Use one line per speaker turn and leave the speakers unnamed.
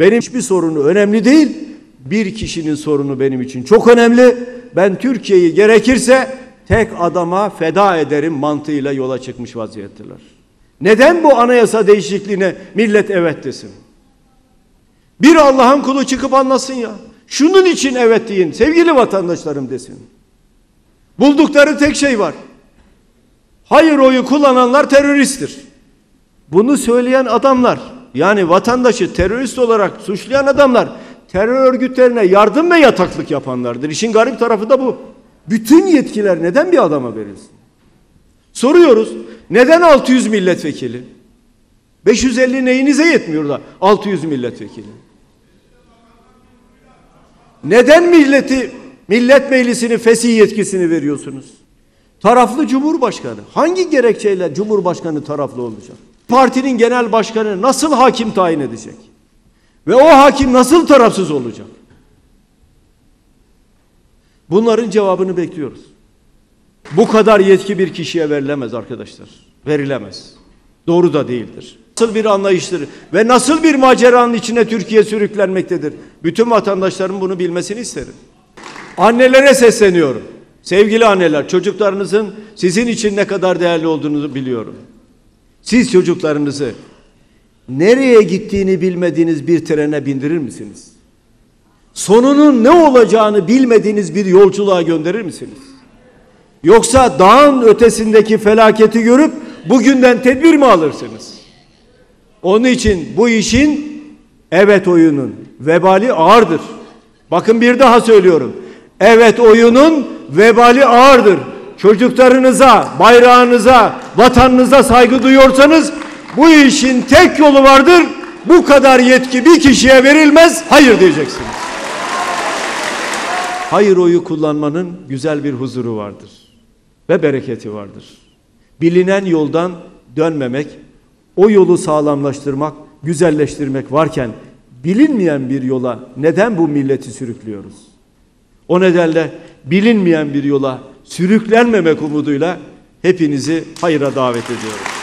Benim hiçbir sorunu önemli değil. Bir kişinin sorunu benim için çok önemli. Ben Türkiye'yi gerekirse tek adama feda ederim mantığıyla yola çıkmış vaziyetteler. Neden bu anayasa değişikliğine millet evet desin? Bir Allah'ın kulu çıkıp anlasın ya. Şunun için evet deyin sevgili vatandaşlarım desin. Buldukları tek şey var. Hayır oyu kullananlar teröristtir. Bunu söyleyen adamlar yani vatandaşı terörist olarak suçlayan adamlar terör örgütlerine yardım ve yataklık yapanlardır. İşin garip tarafı da bu. Bütün yetkiler neden bir adama verilsin? Soruyoruz. Neden 600 milletvekili? 550 neyinize yetmiyor da 600 milletvekili? Neden milleti millet meclisinin fesih yetkisini veriyorsunuz? Taraflı cumhurbaşkanı. Hangi gerekçeyle cumhurbaşkanı taraflı olacak? Partinin genel başkanı nasıl hakim tayin edecek? Ve o hakim nasıl tarafsız olacak? Bunların cevabını bekliyoruz. Bu kadar yetki bir kişiye verilemez arkadaşlar. Verilemez. Doğru da değildir. Nasıl bir anlayıştır ve nasıl bir maceranın içine Türkiye sürüklenmektedir? Bütün vatandaşların bunu bilmesini isterim. Annelere sesleniyorum. Sevgili anneler, çocuklarınızın sizin için ne kadar değerli olduğunu biliyorum. Siz çocuklarınızı nereye gittiğini bilmediğiniz bir trene bindirir misiniz? Sonunun ne olacağını bilmediğiniz bir yolculuğa gönderir misiniz? Yoksa dağın ötesindeki felaketi görüp bugünden tedbir mi alırsınız? Onun için bu işin evet oyunun vebali ağırdır. Bakın bir daha söylüyorum. Evet oyunun vebali ağırdır. Çocuklarınıza, bayrağınıza, vatanınıza saygı duyuyorsanız bu işin tek yolu vardır. Bu kadar yetki bir kişiye verilmez. Hayır diyeceksiniz. Hayır oyu kullanmanın güzel bir huzuru vardır ve bereketi vardır. Bilinen yoldan dönmemek, o yolu sağlamlaştırmak, güzelleştirmek varken bilinmeyen bir yola neden bu milleti sürüklüyoruz? O nedenle bilinmeyen bir yola sürüklenmemek umuduyla hepinizi hayra davet ediyorum.